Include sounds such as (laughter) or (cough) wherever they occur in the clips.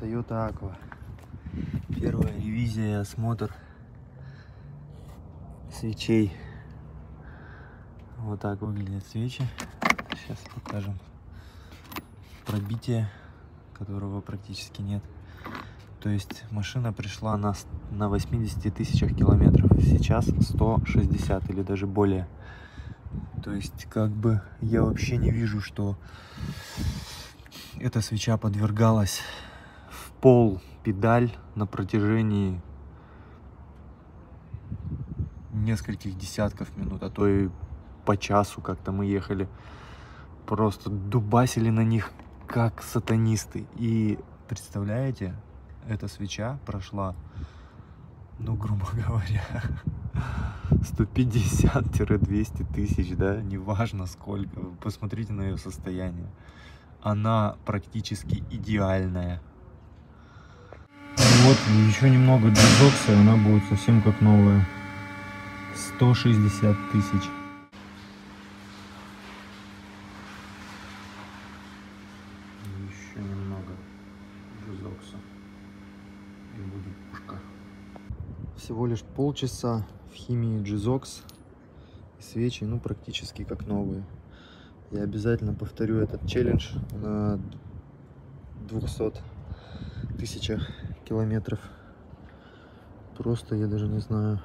Toyota Aqua. Первая ревизия осмотр свечей. Вот так выглядят свечи. Сейчас покажем. Пробитие, которого практически нет. То есть машина пришла на, на 80 тысячах километров. Сейчас 160 или даже более. То есть как бы я вообще не вижу, что эта свеча подвергалась пол педаль на протяжении нескольких десятков минут, а то и по часу как-то мы ехали. Просто дубасили на них как сатанисты. И представляете, эта свеча прошла, ну, грубо (laughs) говоря, 150-200 тысяч, да, неважно сколько. Посмотрите на ее состояние. Она практически идеальная. Вот, еще немного дезокса, и она будет совсем как новая. 160 тысяч. Еще немного дезокса. И будет пушка. Всего лишь полчаса в химии Джизокс и свечи, ну, практически как новые. Я обязательно повторю этот челлендж на 200 тысячах километров. Просто я даже не знаю.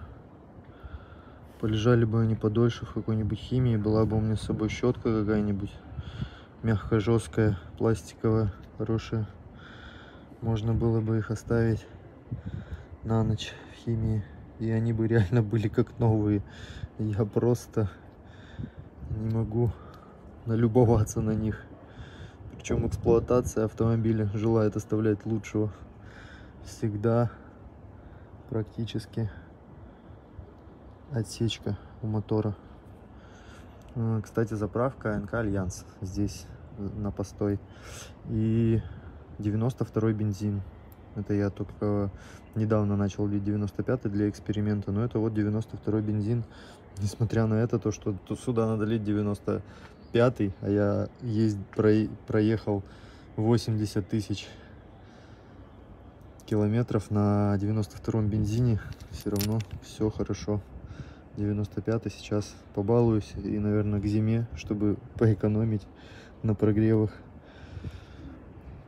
Полежали бы они подольше в какой-нибудь химии, была бы у меня с собой щетка какая-нибудь мягкая, жесткая, пластиковая, хорошая. Можно было бы их оставить на ночь в химии, и они бы реально были как новые. Я просто не могу налюбоваться на них. Причем эксплуатация автомобиля желает оставлять лучшего. Всегда практически отсечка у мотора. Э, Кстати, заправка НК Альянс здесь на постой. И 92 бензин. Это я только недавно начал лить 95 для эксперимента, но это вот 92 бензин. Несмотря на это, то, что тут сюда надо лить 95 а я про- проехал 80 тысяч километров на 92 бензине, все равно все хорошо. 95 сейчас побалуюсь и, наверное, к зиме, чтобы поэкономить на прогревах.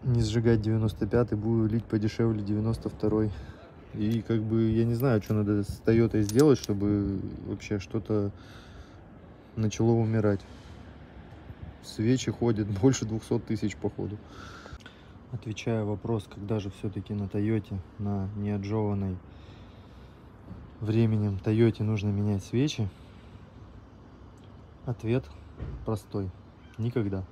Не сжигать 95 буду лить подешевле 92 И как бы я не знаю, что надо с Тойотой сделать, чтобы вообще что-то начало умирать. Свечи ходят (laughs) больше 200 тысяч походу. Отвечая вопрос, когда же все-таки на Тойоте, на неотжеванной временем Тойоте нужно менять свечи? Ответ простой. Никогда.